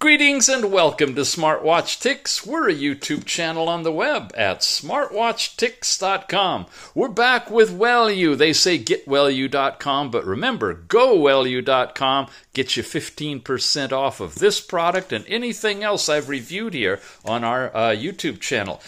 Greetings and welcome to Smartwatch Ticks. We're a YouTube channel on the web at smartwatchticks.com. We're back with Wellue. They say getwellue.com, but remember, gowellue.com gets you 15% off of this product and anything else I've reviewed here on our uh, YouTube channel.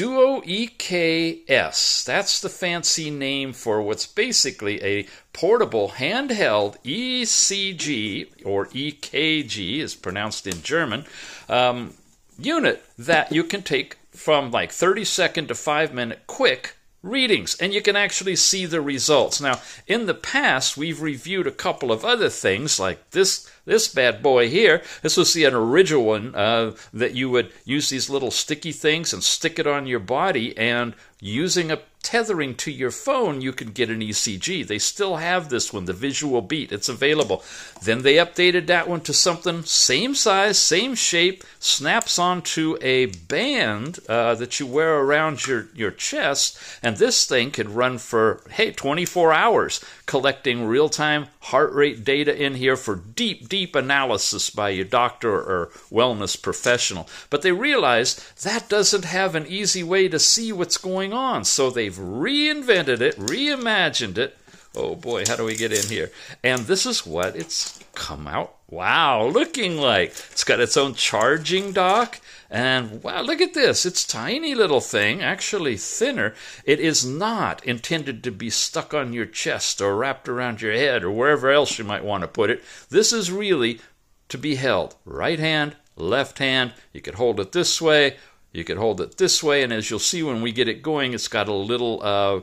DuoEK S. That's the fancy name for what's basically a portable handheld ECG, or EKG is pronounced in German, um, unit that you can take from like 30 second to 5 minute quick readings and you can actually see the results. Now, in the past, we've reviewed a couple of other things like this this bad boy here. This was the original one uh, that you would use these little sticky things and stick it on your body and using a tethering to your phone, you could get an ECG. They still have this one, the Visual Beat. It's available. Then they updated that one to something same size, same shape, snaps onto a band uh, that you wear around your, your chest, and this thing could run for, hey, 24 hours, collecting real time heart rate data in here for deep, deep analysis by your doctor or wellness professional. But they realize that doesn't have an easy way to see what's going on, so they've reinvented it, reimagined it. Oh boy, how do we get in here? And this is what it's come out. Wow, looking like. It's got its own charging dock. And wow, look at this. It's tiny little thing, actually thinner. It is not intended to be stuck on your chest or wrapped around your head or wherever else you might want to put it. This is really to be held right hand, left hand. You could hold it this way, you could hold it this way, and as you'll see when we get it going, it's got a little uh,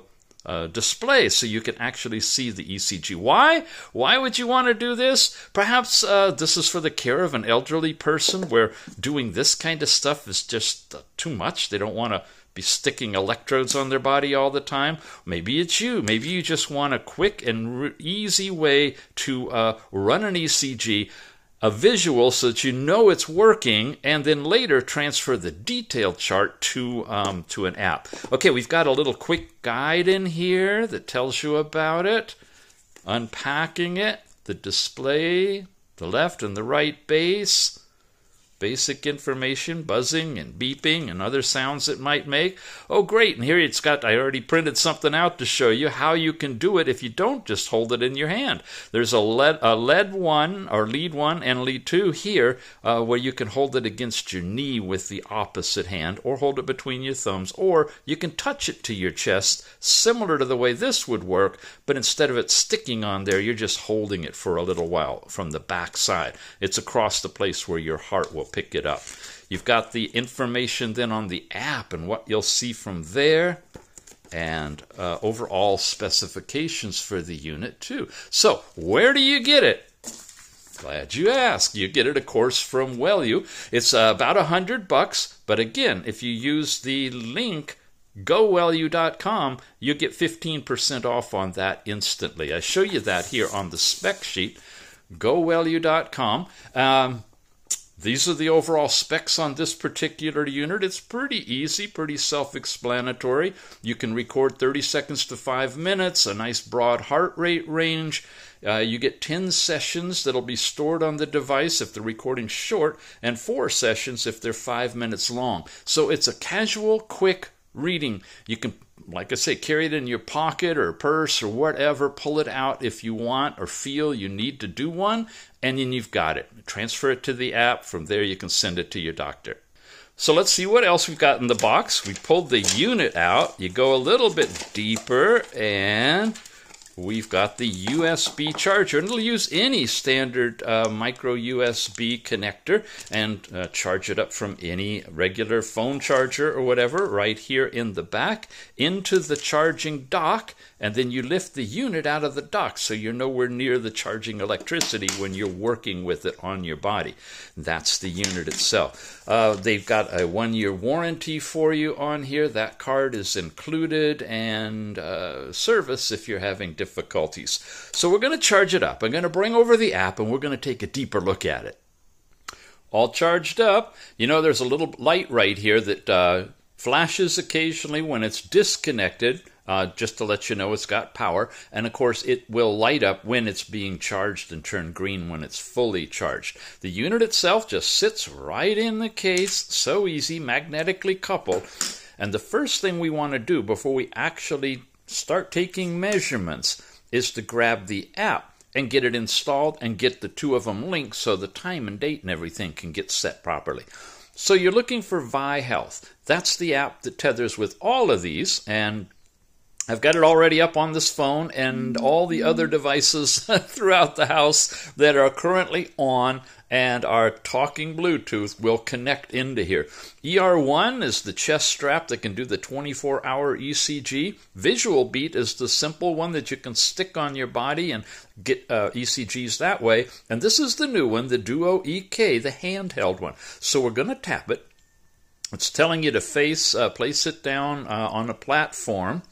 uh, display so you can actually see the ECG. Why? Why would you want to do this? Perhaps uh, this is for the care of an elderly person where doing this kind of stuff is just uh, too much. They don't want to be sticking electrodes on their body all the time. Maybe it's you. Maybe you just want a quick and easy way to uh, run an ECG a visual so that you know it's working, and then later transfer the detailed chart to um, to an app. Okay, we've got a little quick guide in here that tells you about it, unpacking it, the display, the left and the right base, basic information, buzzing and beeping and other sounds it might make. Oh, great. And here it's got, I already printed something out to show you how you can do it if you don't just hold it in your hand. There's a lead, a lead one or lead one and lead two here uh, where you can hold it against your knee with the opposite hand or hold it between your thumbs or you can touch it to your chest similar to the way this would work, but instead of it sticking on there, you're just holding it for a little while from the back side. It's across the place where your heart will pick it up. You've got the information then on the app and what you'll see from there and uh, overall specifications for the unit too. So, where do you get it? Glad you asked. You get it, of course, from Wellue. It's uh, about a hundred bucks, but again, if you use the link gowellue.com, you get 15% off on that instantly. I show you that here on the spec sheet. Gowellue.com. Um, these are the overall specs on this particular unit. It's pretty easy, pretty self explanatory. You can record 30 seconds to 5 minutes, a nice broad heart rate range. Uh, you get 10 sessions that'll be stored on the device if the recording's short, and 4 sessions if they're 5 minutes long. So it's a casual, quick reading. You can like I say, carry it in your pocket or purse or whatever. Pull it out if you want or feel you need to do one, and then you've got it. Transfer it to the app. From there, you can send it to your doctor. So let's see what else we've got in the box. We pulled the unit out. You go a little bit deeper, and we've got the USB charger. And it'll use any standard uh, micro USB connector and uh, charge it up from any regular phone charger or whatever right here in the back into the charging dock. And then you lift the unit out of the dock so you're nowhere near the charging electricity when you're working with it on your body. That's the unit itself. Uh, they've got a one year warranty for you on here. That card is included and uh, service if you're having difficulties. So we're going to charge it up. I'm going to bring over the app and we're going to take a deeper look at it. All charged up. You know, there's a little light right here that uh, flashes occasionally when it's disconnected uh, just to let you know it's got power. And of course, it will light up when it's being charged and turn green when it's fully charged. The unit itself just sits right in the case, so easy, magnetically coupled. And the first thing we want to do before we actually start taking measurements is to grab the app and get it installed and get the two of them linked so the time and date and everything can get set properly. So you're looking for ViHealth. That's the app that tethers with all of these, and I've got it already up on this phone and all the other devices throughout the house that are currently on and our talking Bluetooth will connect into here. ER1 is the chest strap that can do the 24 hour ECG. Visual Beat is the simple one that you can stick on your body and get uh, ECGs that way. And this is the new one, the DuoEK, the handheld one. So we're going to tap it. It's telling you to face, uh, place it down uh, on a platform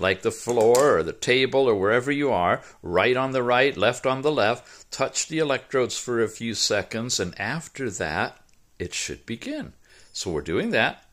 like the floor or the table or wherever you are, right on the right, left on the left, touch the electrodes for a few seconds, and after that, it should begin. So we're doing that.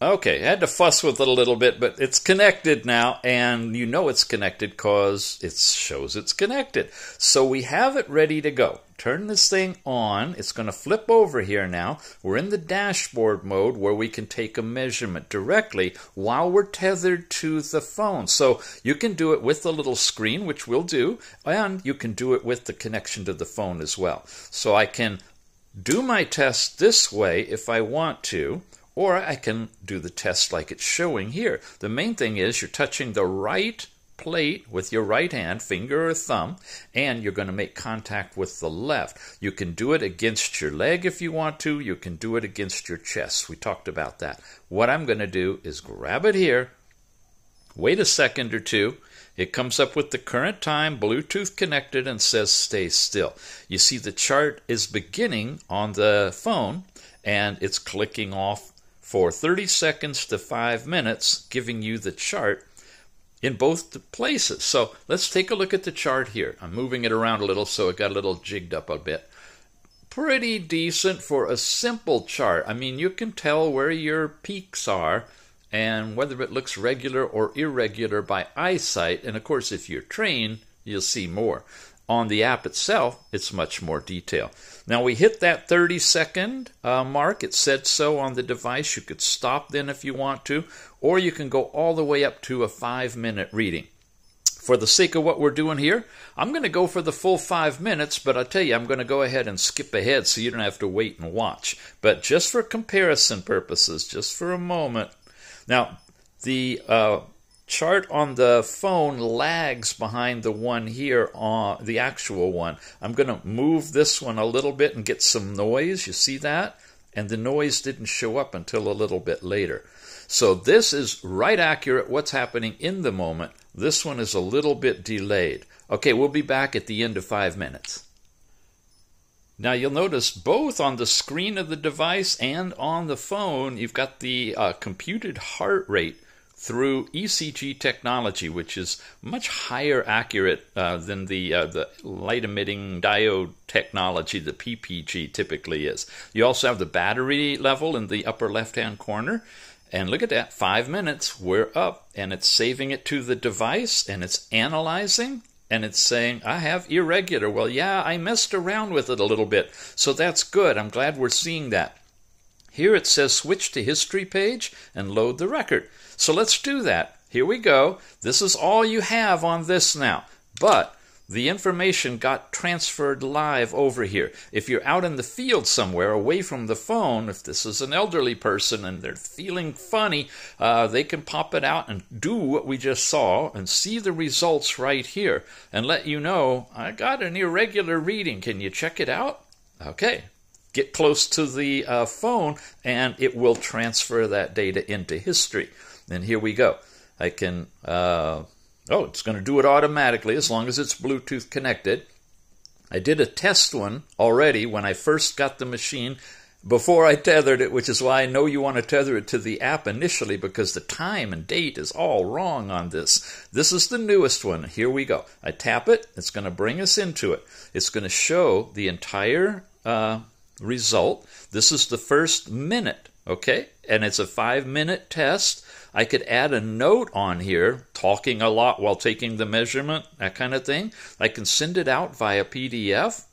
Okay, I had to fuss with it a little bit, but it's connected now, and you know it's connected because it shows it's connected. So we have it ready to go. Turn this thing on. It's going to flip over here now. We're in the dashboard mode where we can take a measurement directly while we're tethered to the phone. So you can do it with the little screen, which we'll do, and you can do it with the connection to the phone as well. So I can do my test this way if I want to or I can do the test like it's showing here. The main thing is you're touching the right plate with your right hand, finger or thumb, and you're going to make contact with the left. You can do it against your leg if you want to. You can do it against your chest. We talked about that. What I'm going to do is grab it here, wait a second or two. It comes up with the current time, Bluetooth connected, and says stay still. You see the chart is beginning on the phone and it's clicking off for 30 seconds to 5 minutes, giving you the chart in both places. So let's take a look at the chart here. I'm moving it around a little so it got a little jigged up a bit. Pretty decent for a simple chart. I mean, you can tell where your peaks are and whether it looks regular or irregular by eyesight. And of course, if you're trained, you'll see more. On the app itself, it's much more detailed. Now we hit that 30 second uh, mark. It said so on the device. You could stop then if you want to, or you can go all the way up to a five minute reading. For the sake of what we're doing here, I'm going to go for the full five minutes, but I tell you, I'm going to go ahead and skip ahead so you don't have to wait and watch. But just for comparison purposes, just for a moment. Now, the uh, chart on the phone lags behind the one here on the actual one. I'm going to move this one a little bit and get some noise. You see that? And the noise didn't show up until a little bit later. So this is right accurate what's happening in the moment. This one is a little bit delayed. Okay, we'll be back at the end of five minutes. Now you'll notice both on the screen of the device and on the phone, you've got the uh, computed heart rate through ECG technology, which is much higher accurate uh, than the uh, the light emitting diode technology the PPG typically is. You also have the battery level in the upper left hand corner. And look at that, five minutes, we're up, and it's saving it to the device, and it's analyzing, and it's saying, I have irregular. Well, yeah, I messed around with it a little bit, so that's good. I'm glad we're seeing that. Here it says switch to history page and load the record. So let's do that. Here we go. This is all you have on this now. But the information got transferred live over here. If you're out in the field somewhere away from the phone, if this is an elderly person and they're feeling funny, uh, they can pop it out and do what we just saw and see the results right here and let you know, I got an irregular reading. Can you check it out? Okay. Get close to the uh, phone and it will transfer that data into history. And here we go. I can, uh, oh, it's going to do it automatically as long as it's Bluetooth connected. I did a test one already when I first got the machine before I tethered it, which is why I know you want to tether it to the app initially because the time and date is all wrong on this. This is the newest one. Here we go. I tap it, it's going to bring us into it. It's going to show the entire uh, result. This is the first minute, okay? And it's a five minute test. I could add a note on here, talking a lot while taking the measurement, that kind of thing. I can send it out via PDF.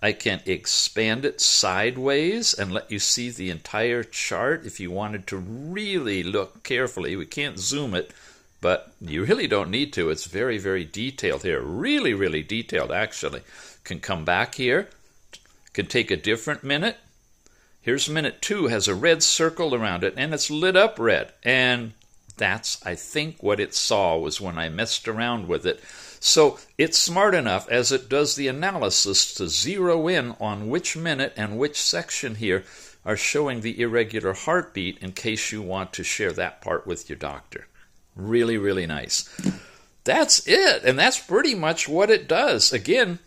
I can expand it sideways and let you see the entire chart if you wanted to really look carefully. We can't zoom it, but you really don't need to. It's very, very detailed here. Really, really detailed, actually. Can come back here, can take a different minute. Here's minute two, has a red circle around it, and it's lit up red. And that's, I think, what it saw was when I messed around with it. So it's smart enough as it does the analysis to zero in on which minute and which section here are showing the irregular heartbeat in case you want to share that part with your doctor. Really, really nice. That's it. And that's pretty much what it does. Again,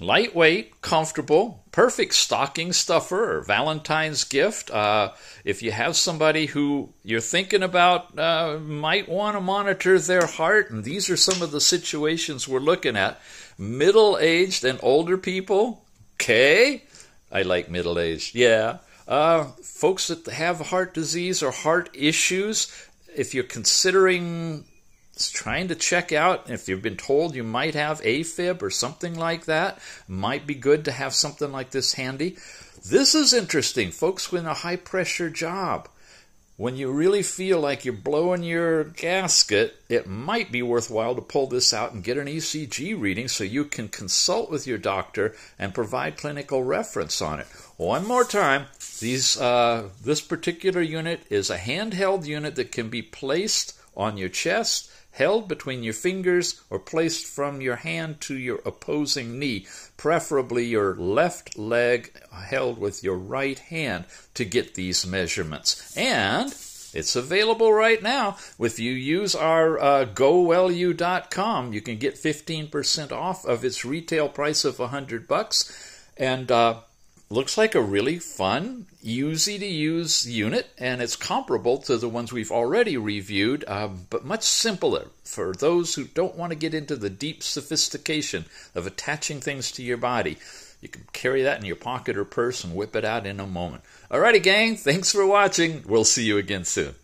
lightweight, comfortable, perfect stocking stuffer or Valentine's gift. Uh, if you have somebody who you're thinking about uh, might want to monitor their heart, and these are some of the situations we're looking at middle aged and older people. Okay. I like middle aged. Yeah. Uh, folks that have heart disease or heart issues, if you're considering trying to check out if you've been told you might have AFib or something like that, might be good to have something like this handy. This is interesting, folks, in a high pressure job. When you really feel like you're blowing your gasket, it might be worthwhile to pull this out and get an ECG reading so you can consult with your doctor and provide clinical reference on it. One more time, these, uh, this particular unit is a handheld unit that can be placed on your chest held between your fingers or placed from your hand to your opposing knee, preferably your left leg held with your right hand to get these measurements. And it's available right now. If you use our uh, gowellue.com, you can get 15% off of its retail price of 100 bucks. And uh, looks like a really fun, easy to use unit, and it's comparable to the ones we've already reviewed, uh, but much simpler for those who don't want to get into the deep sophistication of attaching things to your body. You can carry that in your pocket or purse and whip it out in a moment. Alrighty, gang, thanks for watching. We'll see you again soon.